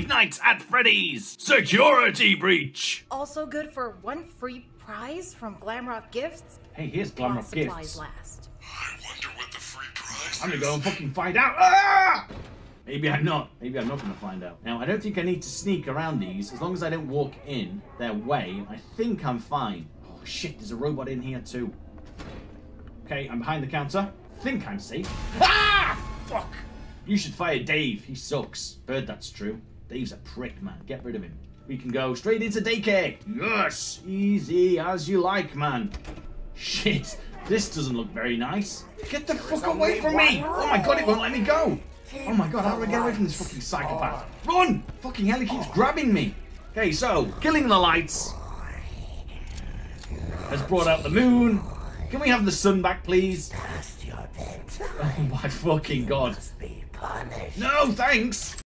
Five Nights at Freddy's Security Breach. Also good for one free prize from Glamrock Gifts. Hey, here's While Glamrock supplies Gifts. last. I wonder what the free prize I'm gonna go and fucking find out. Ah! Maybe I'm not. Maybe I'm not gonna find out. Now, I don't think I need to sneak around these. As long as I don't walk in their way, I think I'm fine. Oh shit, there's a robot in here too. Okay, I'm behind the counter. think I'm safe. Ah! Fuck! You should fire Dave. He sucks. Heard that's true. Dave's a prick, man. Get rid of him. We can go straight into daycare. Yes! Easy as you like, man. Shit, this doesn't look very nice. Get the fuck away from me! Oh my god, it won't let me go! Oh my god, how do I get away from this fucking psychopath? Run! Fucking hell, he keeps grabbing me! Okay, so, killing the lights has brought out the moon. Can we have the sun back, please? Oh my fucking god. No, thanks!